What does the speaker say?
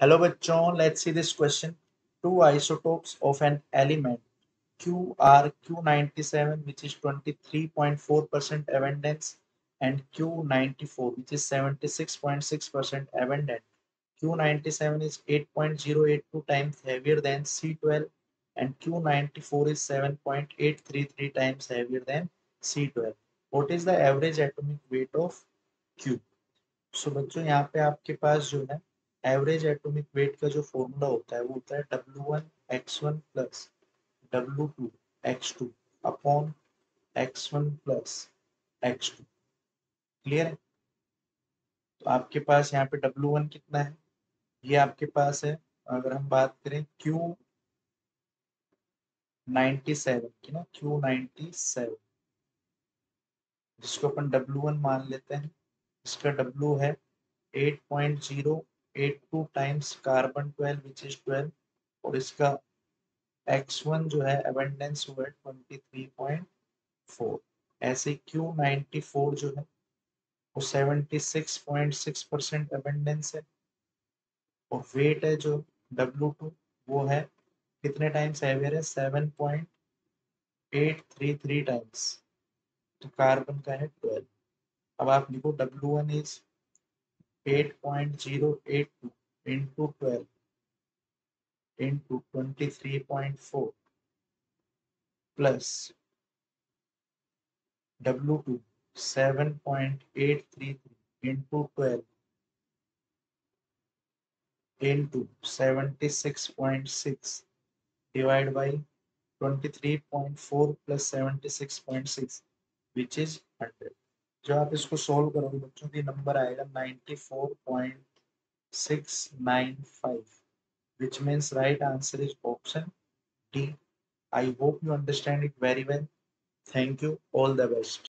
Hello बच्चों let's see this question two isotopes of an element Q are Q ninety seven which is twenty three point four percent abundance and Q ninety four which is seventy six point six percent abundant Q ninety seven is eight point zero eight two times heavier than C twelve and Q ninety four is seven point eight three three times heavier than C twelve what is the average atomic weight of Q so बच्चों, यहाँ पे आपके पास जो है average atomic weight का जो formula होता है, वो होता है W one X one plus W two X two upon X plus X clear है? तो आपके पास यहाँ पे डब्ल्यू वन कितना है? ये आपके पास है, अगर हम बात करें नाइन्टी सेवन की ना? नाइन्टी सेवन जिसको अपन डब्ल्यू वन मान लेते हैं, इसका डब्ल्यू है eight point zero eight two times carbon twelve which is twelve और इसका एक्स वन जो है अबेंडेंस हुआ है ट्वेंटी थ्री पॉइंट फोर ऐसे क्यू नाइन्टी फोर जो है, वो seventy six point six percent abundance है, और वेट है जो डब्ल्यू टू वो है कितने टाइम्स हैवियर है seven point eight three three times तो कार्बन का है ट्वेल्व अब आप लिखो W one is 8.082 into 12 into 23.4 plus W2 7.833 into 12 into 76.6 divided by 23.4 plus 76.6 which is 100 जब आप इसको सोल्व करोगे बच्चों की नंबर आएगा ninety four point six nine five which means right answer is option D I hope you understand it very well thank you all the best